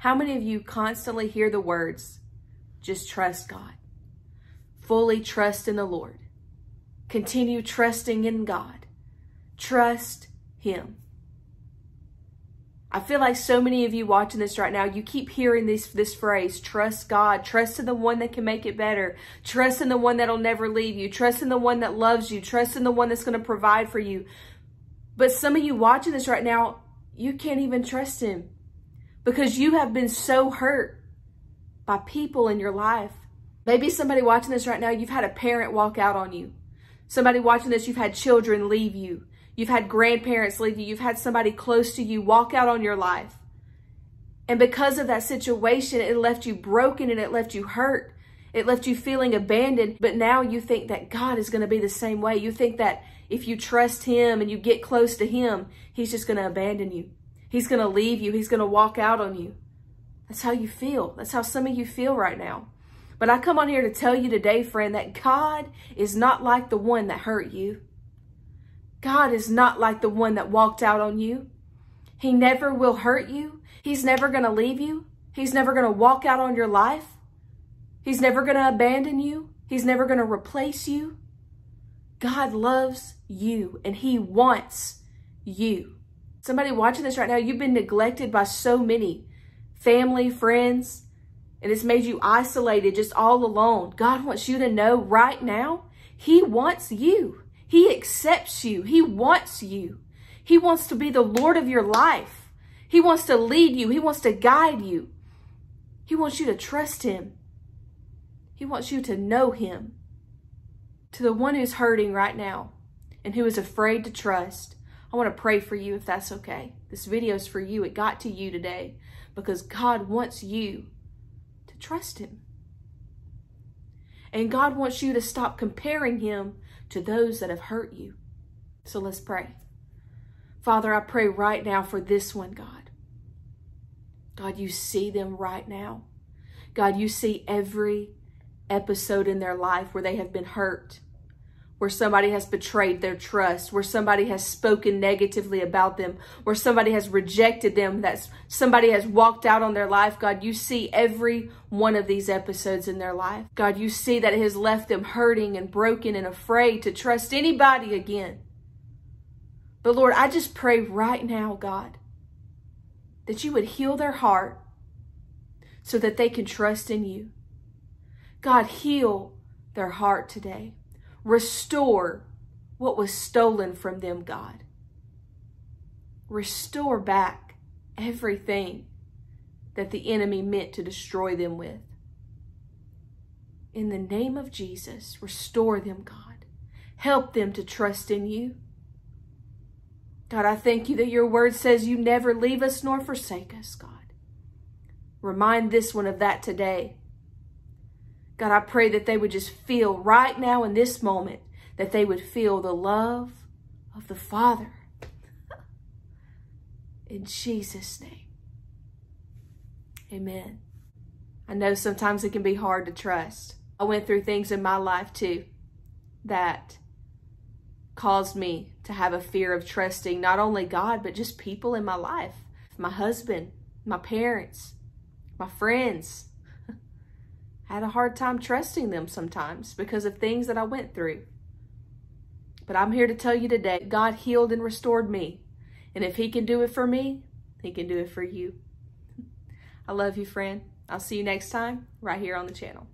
How many of you constantly hear the words, just trust God? Fully trust in the Lord. Continue trusting in God. Trust Him. I feel like so many of you watching this right now, you keep hearing this, this phrase, trust God, trust in the one that can make it better, trust in the one that'll never leave you, trust in the one that loves you, trust in the one that's going to provide for you. But some of you watching this right now, you can't even trust him because you have been so hurt by people in your life. Maybe somebody watching this right now, you've had a parent walk out on you. Somebody watching this, you've had children leave you. You've had grandparents leave you. You've had somebody close to you walk out on your life. And because of that situation, it left you broken and it left you hurt. It left you feeling abandoned. But now you think that God is going to be the same way. You think that if you trust him and you get close to him, he's just going to abandon you. He's going to leave you. He's going to walk out on you. That's how you feel. That's how some of you feel right now. But I come on here to tell you today, friend, that God is not like the one that hurt you. God is not like the one that walked out on you. He never will hurt you. He's never going to leave you. He's never going to walk out on your life. He's never going to abandon you. He's never going to replace you. God loves you and he wants you. Somebody watching this right now, you've been neglected by so many family, friends, and it's made you isolated, just all alone. God wants you to know right now, he wants you. He accepts you. He wants you. He wants to be the Lord of your life. He wants to lead you. He wants to guide you. He wants you to trust him. He wants you to know him. To the one who's hurting right now and who is afraid to trust, I want to pray for you if that's okay. This video is for you. It got to you today because God wants you to trust him. And God wants you to stop comparing him to those that have hurt you. So let's pray. Father, I pray right now for this one, God. God, you see them right now. God, you see every episode in their life where they have been hurt, where somebody has betrayed their trust, where somebody has spoken negatively about them, where somebody has rejected them, that somebody has walked out on their life. God, you see every one of these episodes in their life. God, you see that it has left them hurting and broken and afraid to trust anybody again. But Lord, I just pray right now, God, that you would heal their heart so that they can trust in you. God, heal their heart today. Restore what was stolen from them, God. Restore back everything that the enemy meant to destroy them with. In the name of Jesus, restore them, God. Help them to trust in you. God, I thank you that your word says you never leave us nor forsake us, God. Remind this one of that today. God, I pray that they would just feel right now in this moment that they would feel the love of the Father. in Jesus' name. Amen. I know sometimes it can be hard to trust. I went through things in my life too that caused me to have a fear of trusting not only God, but just people in my life. My husband, my parents, my friends, I had a hard time trusting them sometimes because of things that I went through. But I'm here to tell you today, God healed and restored me. And if he can do it for me, he can do it for you. I love you, friend. I'll see you next time right here on the channel.